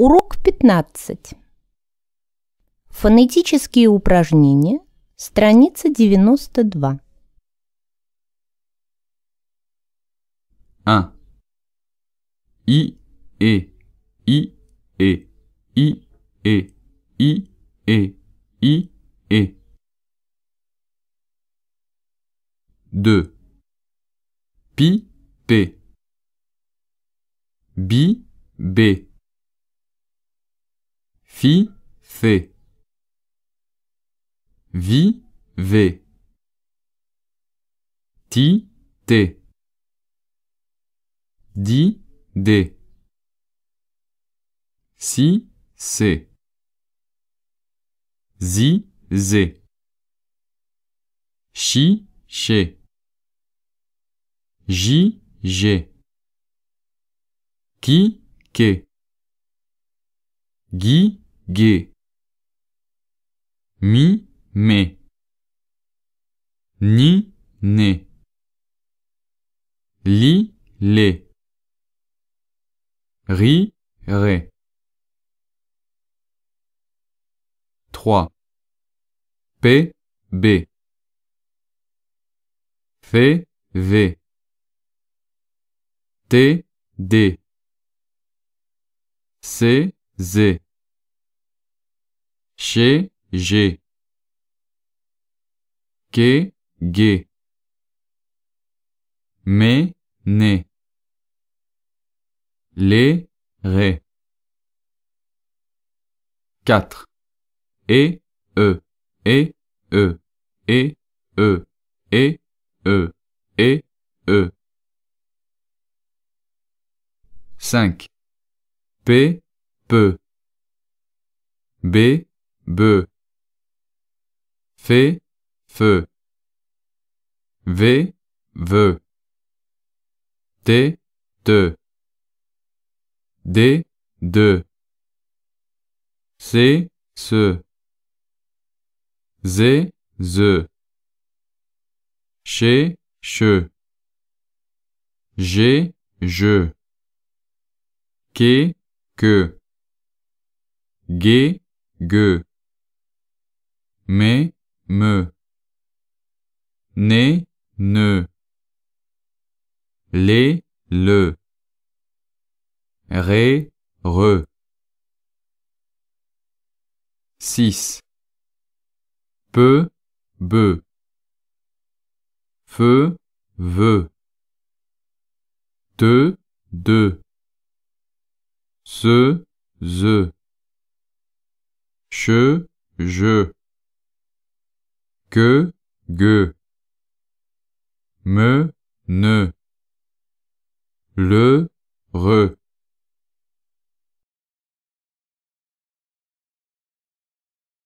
Урок 15. Фонетические упражнения. Страница 92. А. И, э, и, э, и, э, и, э, и, э. Д. Пи, п. Би, б. Fi, F. Vi, V. Ti, T. Di, D. Si, C. Zi, Z. Chi, Che. J, G. Qui, Que. Guy, Gue. Mi, Me. Ni, Ne. Li. Ri, Ré. 3. P, B. F, V. T, D. C, Z. Chez, G. Que, G. Mais, né. Les, Ré. 4. Et, E, E, E, E, E. 5. P, peu. B, be. F, feu. V, ve. T, te. D, de. C, ce. Z, ze. Chez, che. J'ai, je. Que, que. Gue, gue. Mais, me. Ne. Les, le. Ré, re. 6. Peu, be. Feu, veut. Te, de. Ce, ze. Che, je. Que, gue. Me, ne. Le, re.